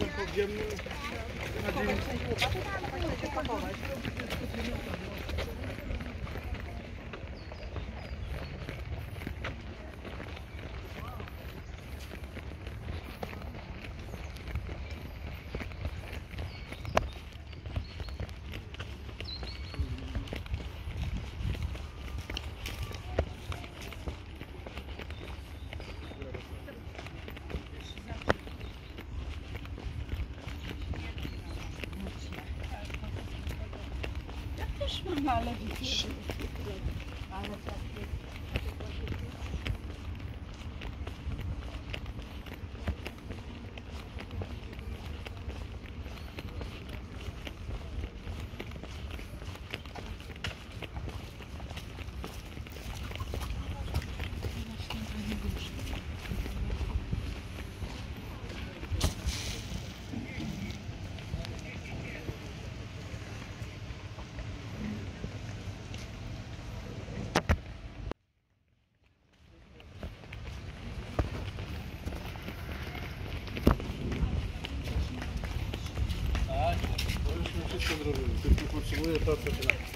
na podziemnym. düşmanlarla bir şey. とつきま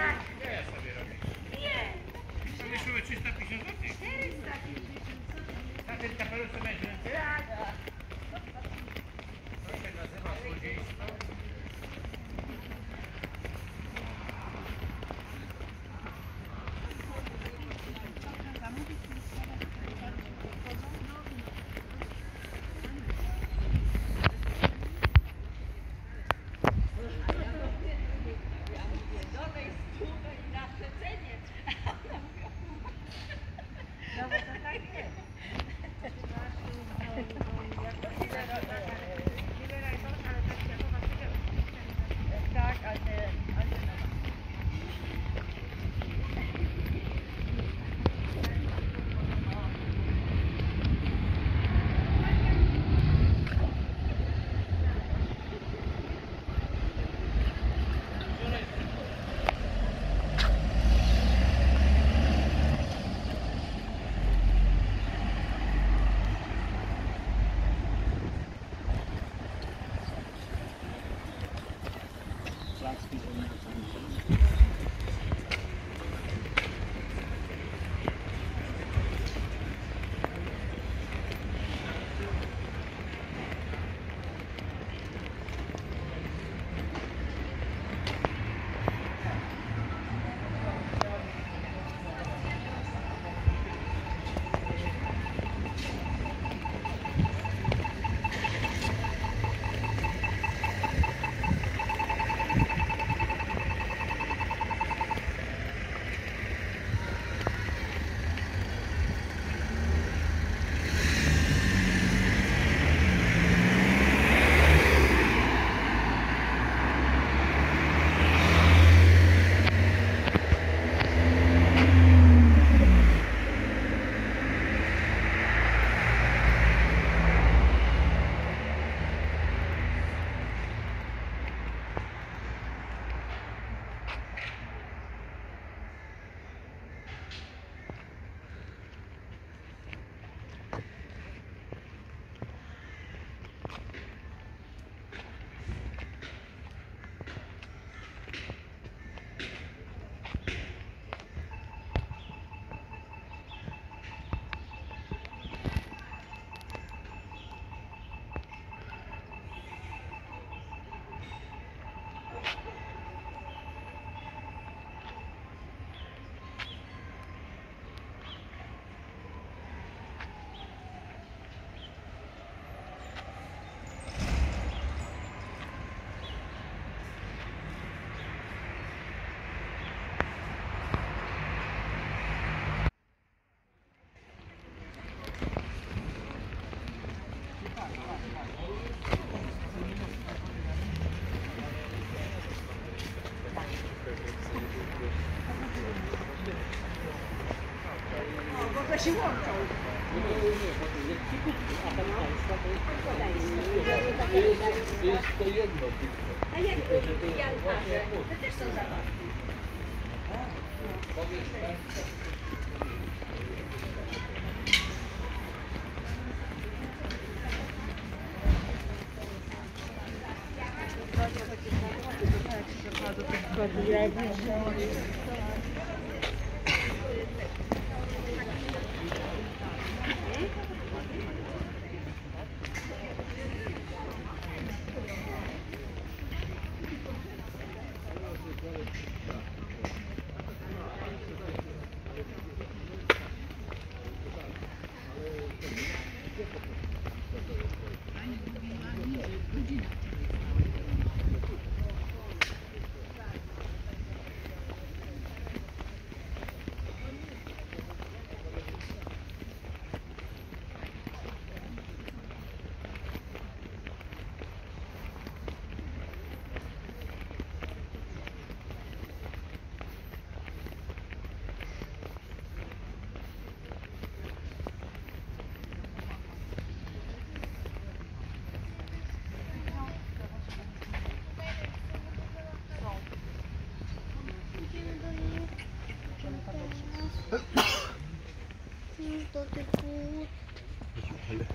Thanks. чего? я не буду, я Да ты что за Я обижаюсь. Tante gut. Ich alle.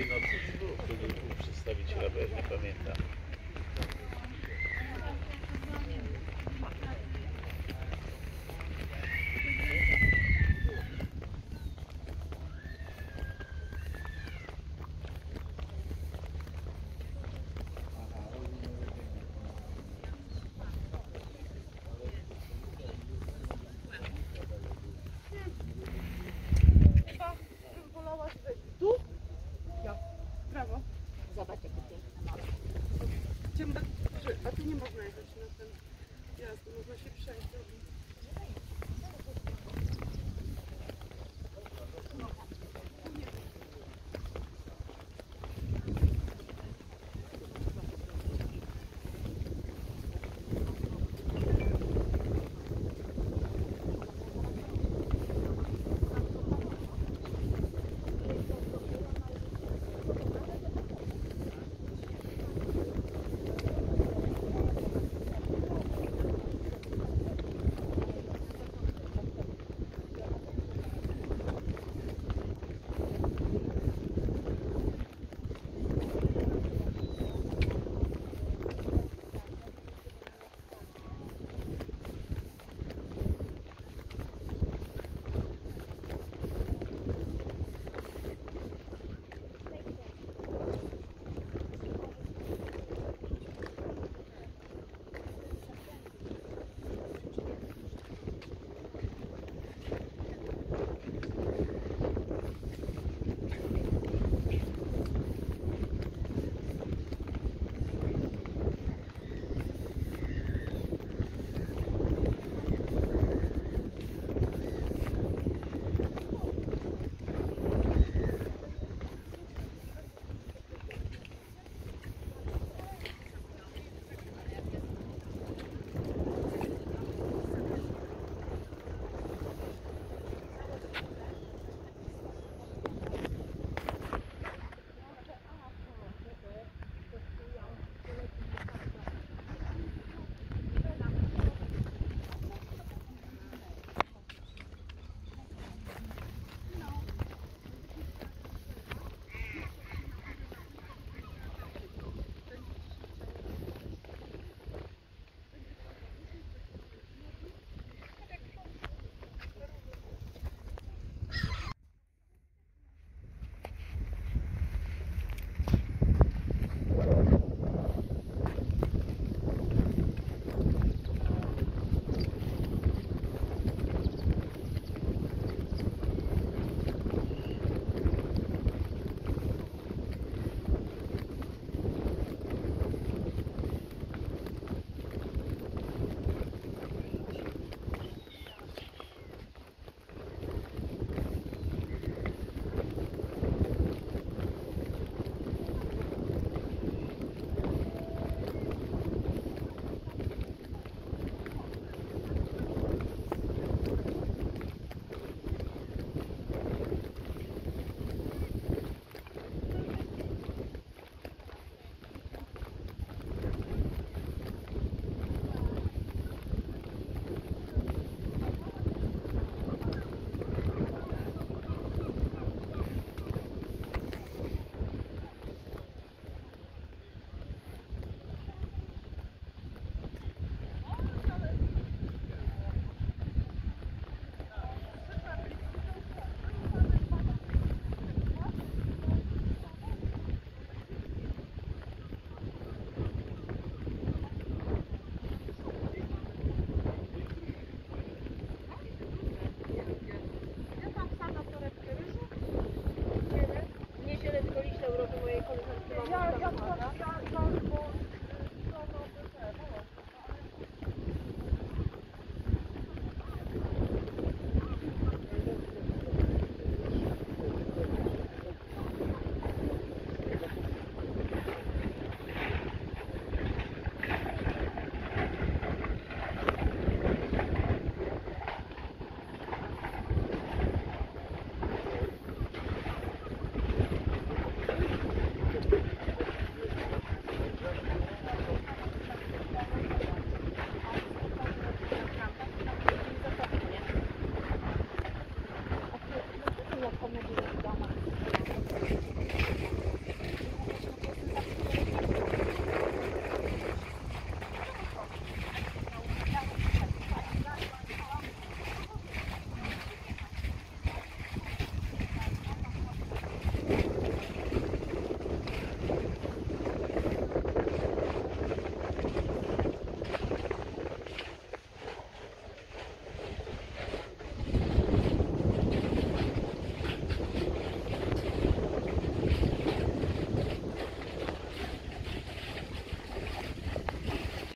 no, to, to był nie pamiętam.